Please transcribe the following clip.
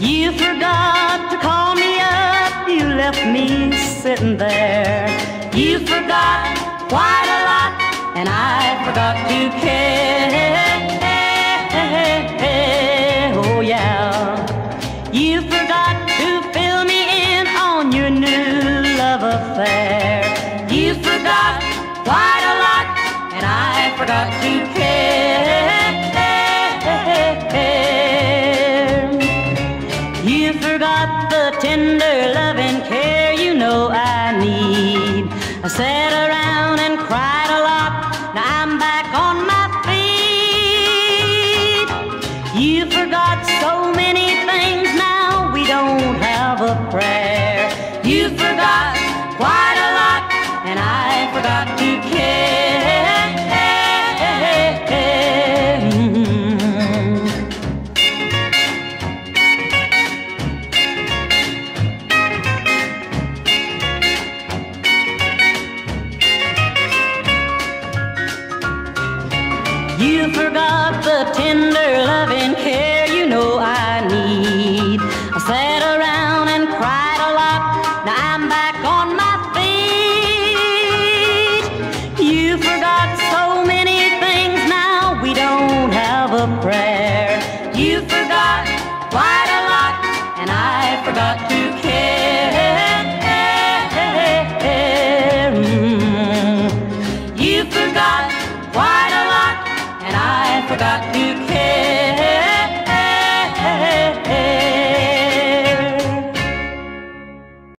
You forgot to call me up, you left me sitting there. You forgot quite a lot, and I forgot to care. You forgot the tender loving care you know I need. I sat around and cried a lot. Now I'm back on my feet. You forgot so many things. You forgot the tender loving care you know I need. I sat around and cried a lot. Now I'm back on my feet. You forgot so many things. Now we don't have a prayer. You forgot quite a lot, and I forgot to care. forgot you care.